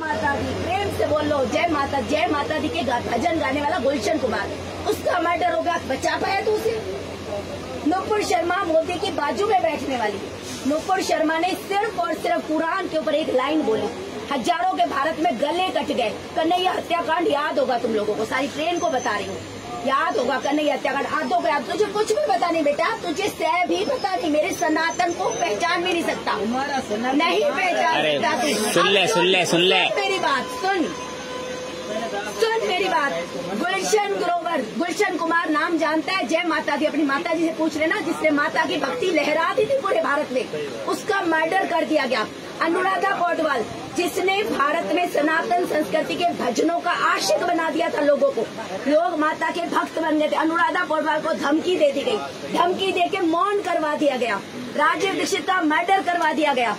माता दी, प्रेम से बोल लो जय माता जय माता दी के भजन गाने वाला गुलशन कुमार। उसका मर्डर होगा बचा पाया तू उसे? नुपुर शर्मा मोदी की बाजू में बैठने वाली। नुपुर शर्मा ने सिर्फ़ और सिर्फ़ कुरान के ऊपर एक लाइन बोली, हज़ारों के भारत में गले कट गए, कन्हैया हत्याकांड याद होगा तुम लोगों को, सारी ट्रेन को बता रही हूँ। याद होगा कन्हैया हत्याकांड। आधो गया तुझे कुछ भी पता नहीं बेटा तुझे सह भी पता नहीं मेरे सनातन को पहचान भी नहीं सकता। नहीं पहचान सकता तू। सुन ले, सुन ले, सुन ले। मेरी बात सुन। सुन मेरी बात। गुलशन ग्रोवर गुलशन कुमार नाम जानता है जय माता दी। अपनी माता जी से पूछ लेना जिसने माता की भक्ति लहरा दी थी पूरे भारत में। उसका मर्डर कर दिया गया। अनुराधा पौडवाल, जिसने भारत में सनातन संस्कृति के भजनों का आशिक बना दिया था लोगों को। लोग माता के भक्त बन गए थे। अनुराधा पौडवाल को धमकी दे दी गई। धमकी दे के मौन करवा दिया गया। राजीव दीक्षित का मर्डर करवा दिया गया।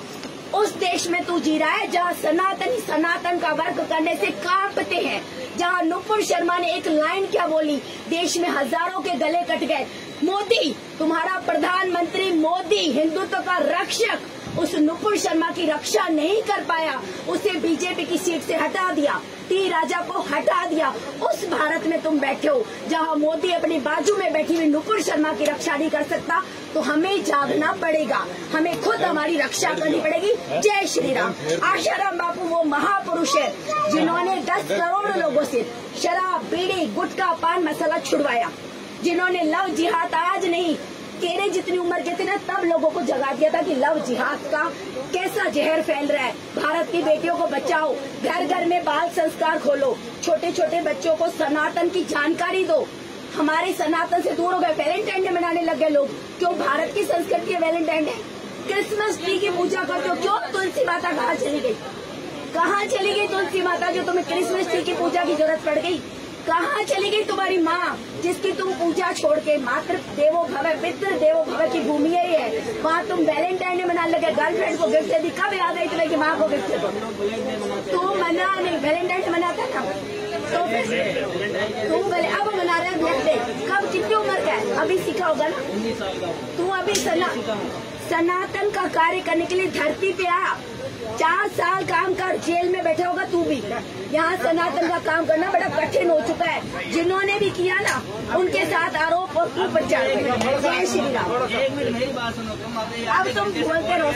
उस देश में तू जी रहा है जहाँ सनातनी सनातन का वर्ग करने से कांपते हैं। जहाँ नुपुर शर्मा ने एक लाइन क्या बोली? देश में हज़ारों के गले कट गए। मोदी, तुम्हारा प्रधानमंत्री मोदी, हिंदुत्व का रक्षक। उस नुपुर शर्मा की रक्षा नहीं कर पाया। उसे बीजेपी की सीट से हटा दिया। टी राजा को हटा दिया। उस भारत में तुम बैठे हो, जहाँ मोदी अपनी बाजू बैठी हुई नुपुर शर्मा की रक्षा नहीं कर सकता तो हमें जागना पड़ेगा। हमें खुद हमारी रक्षा करनी पड़ेगी। जय श्री राम आशाराम बापू, वो महापुरुष है, जिन्होंने 10 करोड़ लोगों से शराब, बीड़ी, गुटखा, पान मसाला छुड़वाया, जिन्होंने लव जिहाद, आज नहीं, तेरे जितनी उम्र के थे ना तब लोगों को जगा दिया था कि लव जिहाद का कैसा जहर फैल रहा है। भारत की बेटियों को बचाओ घर घर में बाल संस्कार खोलो छोटे छोटे बच्चों को सनातन की जानकारी दो। हमारे सनातन से दूर हो गए। वैलेंटाइन डे मनाने लग गए लोग। क्यों? भारत की संस्कृति है वैलेंटाइन डे क्रिसमस ट्री की पूजा करते हो, क्यों? तुलसी माता कहाँ चली गई? कहाँ चली गई तुलसी माता जो तुम्हें क्रिसमस ट्री की पूजा की ज़रूरत पड़ गई? कहाँ चली गई तुम्हारी माँ, जिसकी तुम पूजा छोड़ के मातृ देवो भव, पितृ देवो भव की भूमि ही है वहाँ तुम वैलेंटाइन डे मनाने लगे। गर्लफ्रेंड को गिफ्ट दे दी। कब याद आई तुम्हें कि माँ को गिफ्ट दे तू मना नहीं। वैलेंटाइन डे मनाता ना? तो फिर तू भले अब मना दे कब कितनी उम्र का है अभी सीखा होगा ना? तू अभी सना सनातन का कार्य करने के लिए धरती पे आ। चार साल काम कर जेल में बैठा होगा तू भी। यहाँ सनातन का काम करना बड़ा कठिन हो चुका है। जिन्होंने भी किया ना उनके साथ आरोप और कुप्रचार। जय श्री राम। अब तुम बोलते रहो।